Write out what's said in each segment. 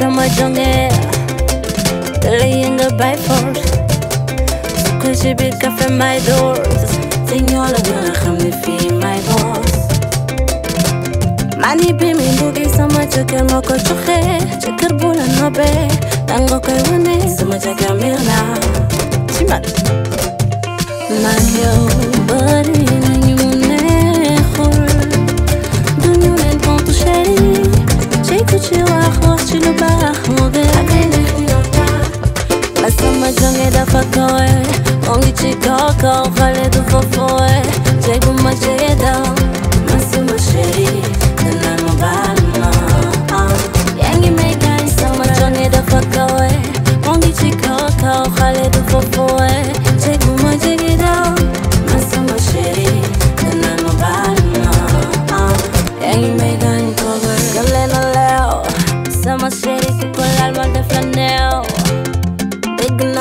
sama jonge dala yëngal by force sukkur ci may door te ñoo la gën a xam may boss mani bi mi ndugi sama jëkkër moo ko joxe nobee danga koy wane sama no bar, mover Nasema jange da fakoe Mongi chikoka, ukhale du fofoe Chegu macheda Nasema sheri, nana mubalma Yangi mega isama jange da fakoe Mongi chikoka, ukhale du fofoe Chegu macheda Nasema sheri, nana mubalma Yangi mega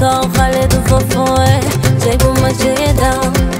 I'll de vos fouets, j'ai goût, moi j'ai